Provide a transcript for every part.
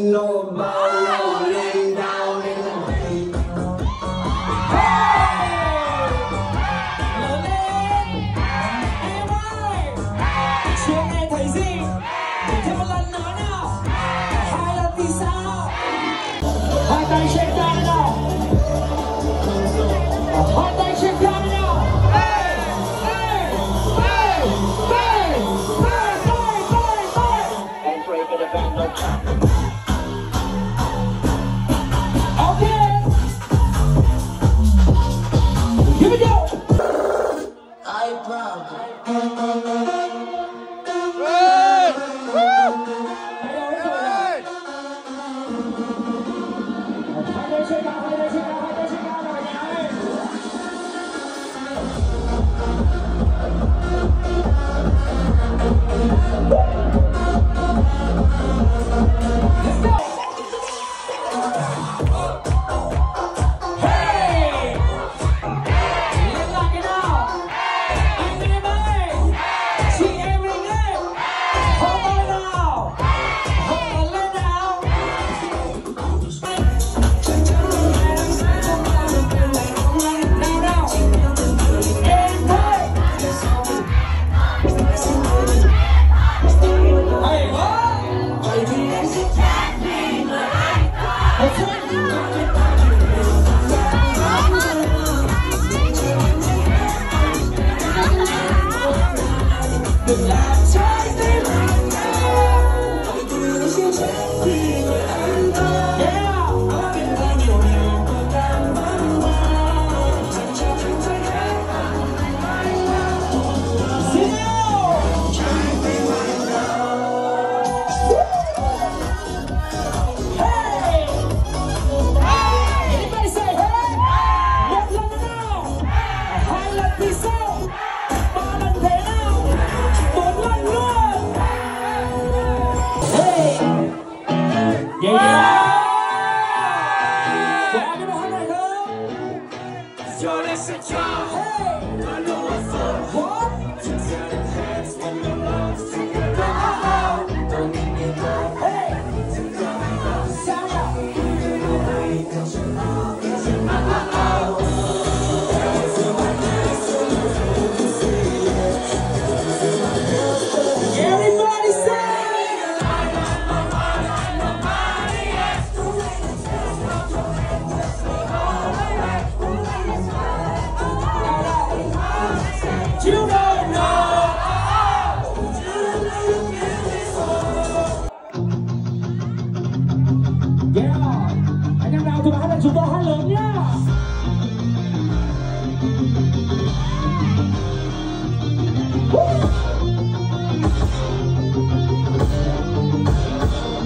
know about rolling down in the deep. lớn lên thấy gì để thêm một lần nữa nào hai lần thì sao hai tay trên cao nào hai tay trên cao nào Hey! Hey! Hey! Hey! Hey! Hey! Hey! Okay. I proud. Let's go!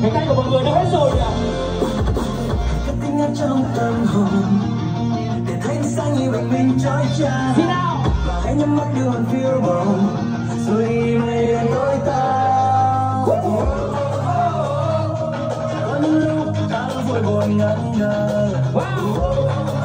Cánh tay của mọi người đâu hết rồi nhỉ? Cái tiếng hát trong tâm hồn để thấy ánh sáng như bình minh trói trang. Gì nào? và hãy nhắm mắt đưa hồn phiêu mộng rồi mây đen tối tao có những lúc ta vội vội ngẩn ngơ Wow